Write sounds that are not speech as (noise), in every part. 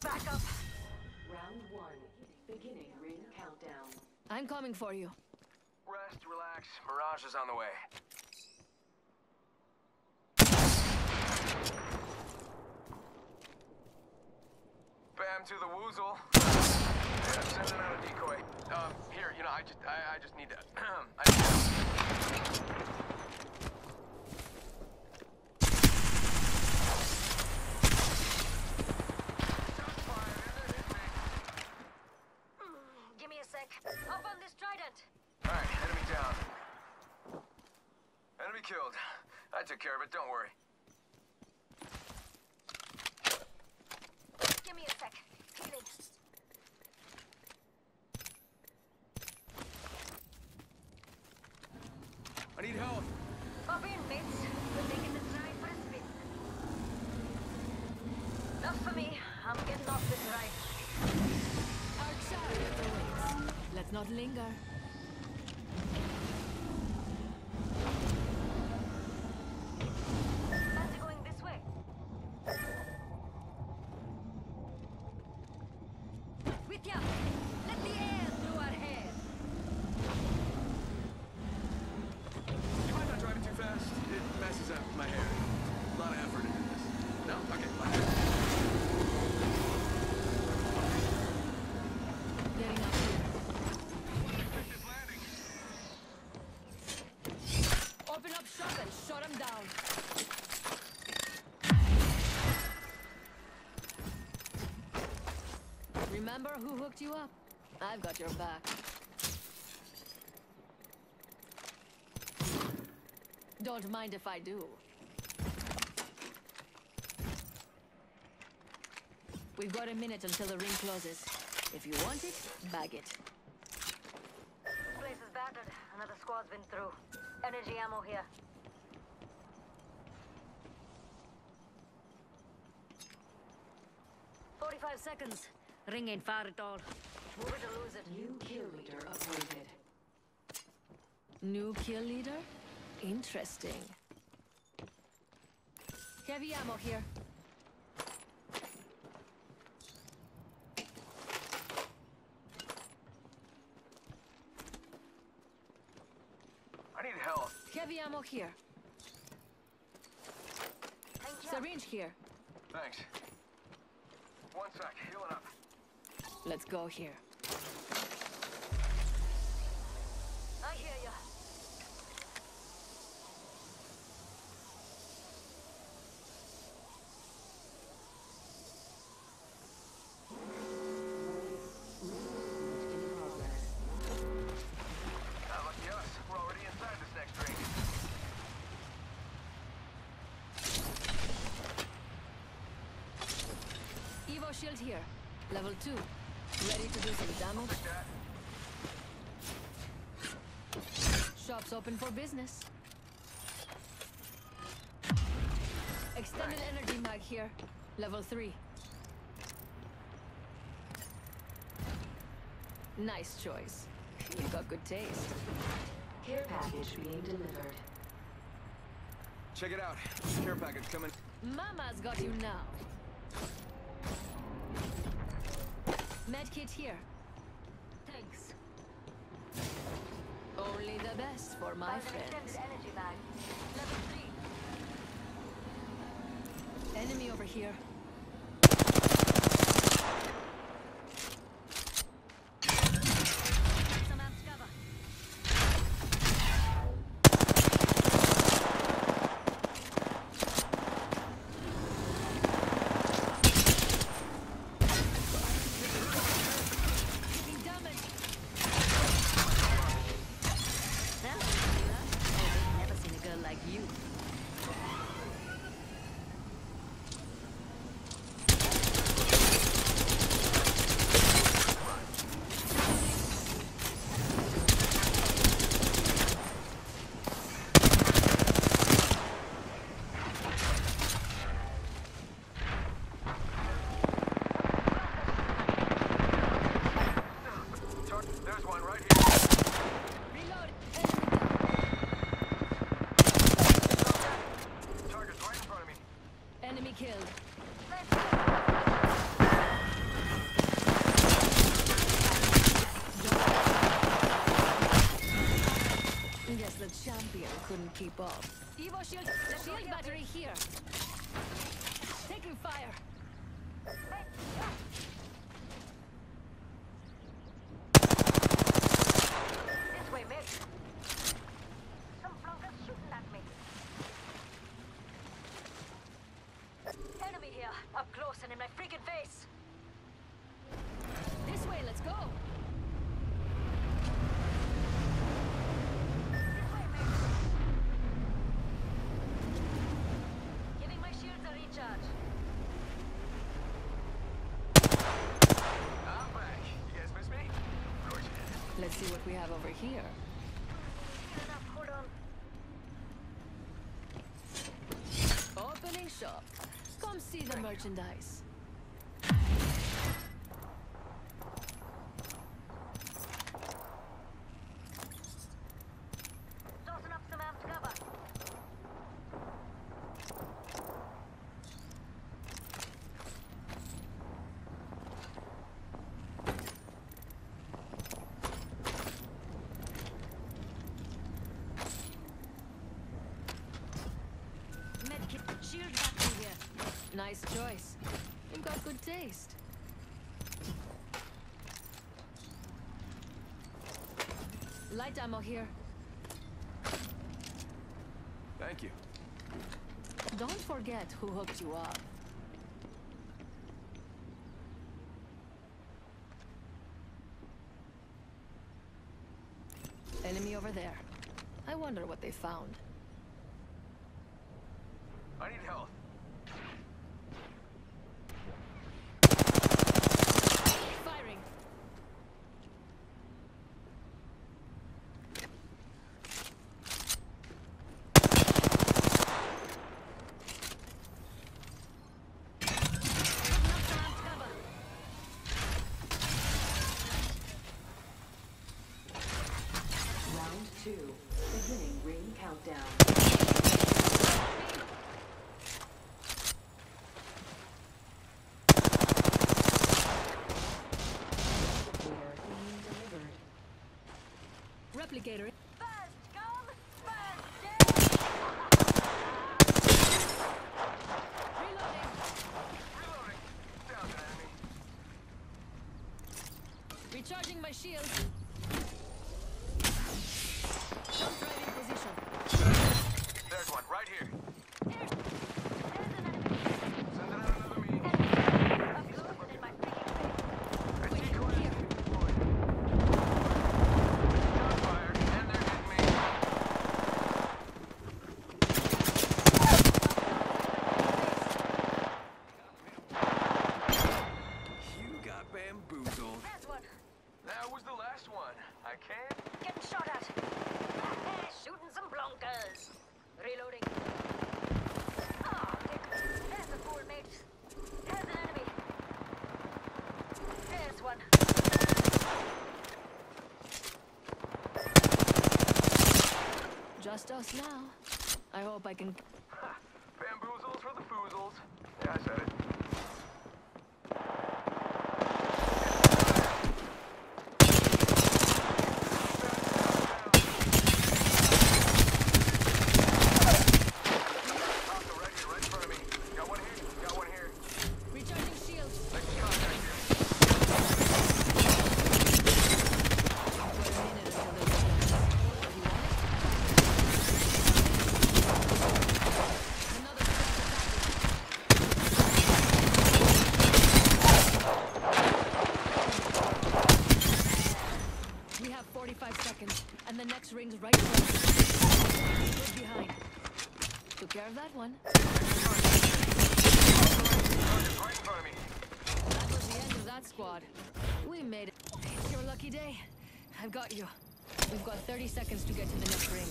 Could use backup. Round one. Beginning ring countdown. I'm coming for you. Rest, relax. Mirage is on the way. Bam to the woozle. Yeah, sending out a decoy. Um, here, you know, I just, I, I just need to. (clears throat) I need to I took care of it, don't worry. Give me a sec. Healing. I need help. Hop in, mates. We're taking this ride for a spin. Enough for me. I'm getting off this ride. Our chariot awaits. Let's not linger. Fancy going this way? Ya! Let the air through our hair. You might not drive it too fast. It messes up my hair. A lot of effort into this. No? Okay, fine. Getting up here. Open up shop and shut him down. Remember who hooked you up? I've got your back. Don't mind if I do. We've got a minute until the ring closes. If you want it, bag it. This Place is battered. Another squad's been through. Energy ammo here. Forty-five seconds. Ring ain't far at all. Move it or lose it. New kill leader appointed. New kill leader? Interesting. Heavy ammo here. I need help. Heavy ammo here. Thank you. Syringe here. Thanks. One sec, healing up. Let's go here. I hear ya. Not lucky us. We're already inside this next ring. Evo shield here. Level 2. Ready to do some damage? Shops open for business. Extended energy mag here. Level 3. Nice choice. You got good taste. Care package being delivered. Check it out. Care package coming. Mama's got you now. Medkit here. Thanks. Only the best for my Find friends. energy bag. Level three. Enemy over here. Some amps cover. Taking damage. Well, Sheila, oh, they've never seen a girl like you. Above. Evo shield, shield battery here. Taking fire. This way, mate. Some flunkers shooting at me. Enemy here, up close and in my freaking face. This way, let's go. This way, mate. Giving my shields a recharge. I'm back. You guys miss me? Of course you did. Let's see what we have over here. Enough, hold on. Opening shop. Come see the merchandise. Tossing up some amped cover. Medkit, shield battery here. Nice choice. You've got good taste. Light ammo here. Thank you. Don't forget who hooked you up. Enemy over there. I wonder what they found. I need help. Firing. Round two. Beginning ring countdown. Replicator being delivered. Replicator. First come, first dead. Reloading. Reloading. Down, enemy. Recharging my shield. Jump right in position. There's one, right here. There's, there's an enemy. Sending out another me. Up close and in my freaking face. A Wait, decoy here. deployed. Got fired, and they're hitting me. You got bamboozled. There's one. That was the last one. I can't. Getting shot at. Shooting some blonkers. Reloading. Ah, dick. There's a fool, mate. There's an enemy. There's one. Us now. I hope I can. Ha, Bamboozles for the foozles. Yeah, I said it. Hostile right here, right in front of me. Got one here, got one here. Recharging shield. Next contact here. Wait a minute until they get done. You want it? Another squad attacking. We have 45 seconds, and the next ring's right in front of us. Look behind. Took care of that one. Target's right in front of me. That was the end of that squad. We made it. It's your lucky day. I've got you. We've got 30 seconds to get to the next ring.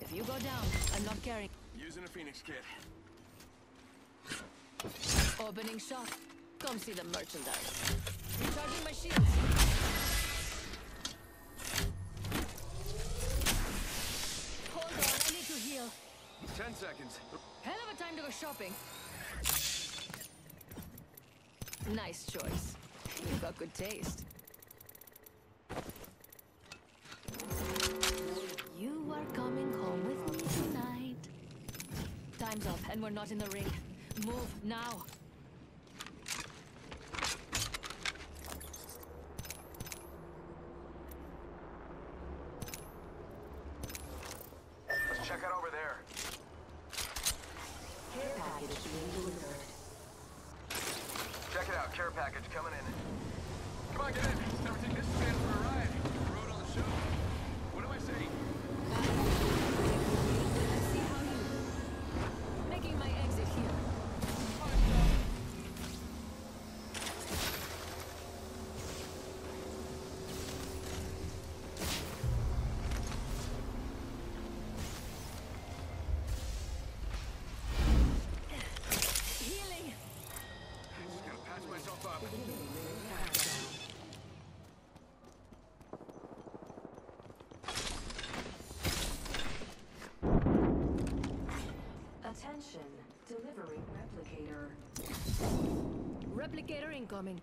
If you go down, I'm not carrying. Using a Phoenix kit. Opening shop. Come see the merchandise. Recharging my shields. deal. Ten seconds. Hell of a time to go shopping. Nice choice. You've got good taste. You are coming home with me tonight. Time's up, and we're not in the ring. Move, now! Skater incoming.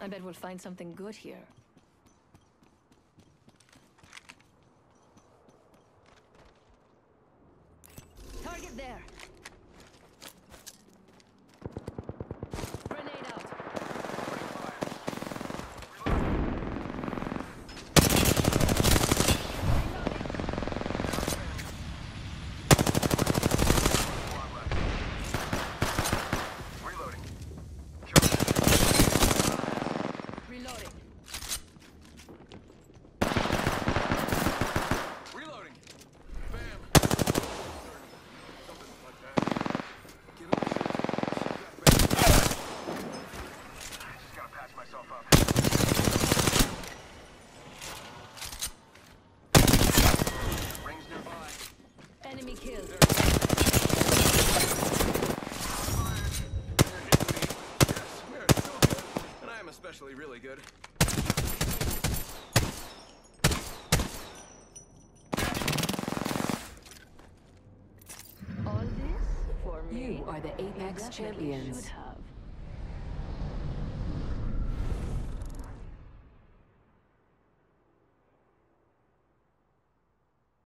I bet we'll find something good here. Target there! good. All this for me. You are the Apex Champions.